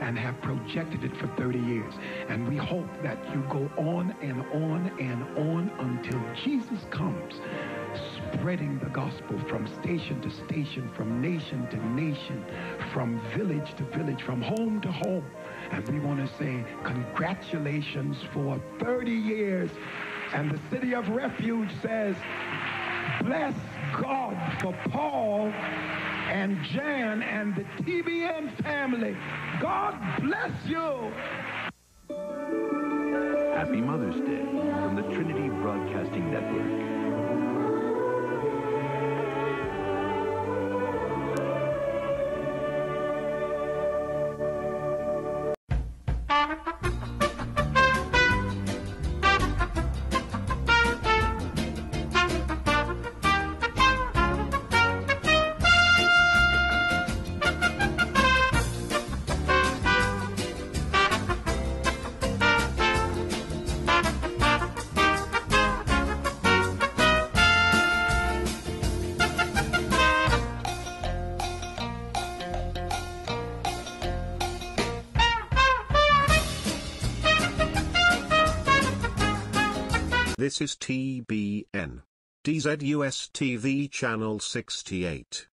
and have projected it for 30 years. And we hope that you go on and on and on until Jesus comes spreading the gospel from station to station, from nation to nation, from village to village, from home to home. And we want to say congratulations for 30 years. And the city of refuge says, bless God for Paul and Jan and the TBN family. God bless you. Happy Mother's Day from the Trinity Broadcasting Network. This is TBN. DZUS TV channel 68.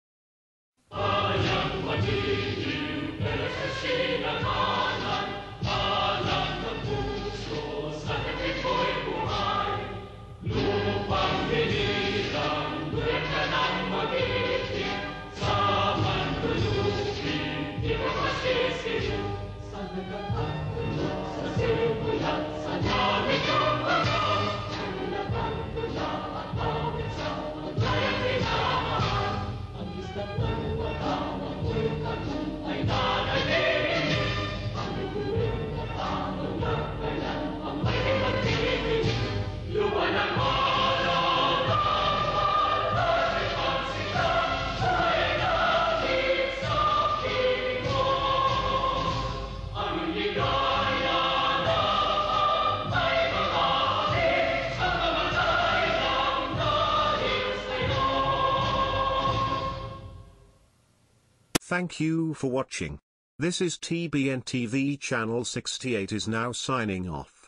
Thank you for watching. This is TBN TV channel 68 is now signing off.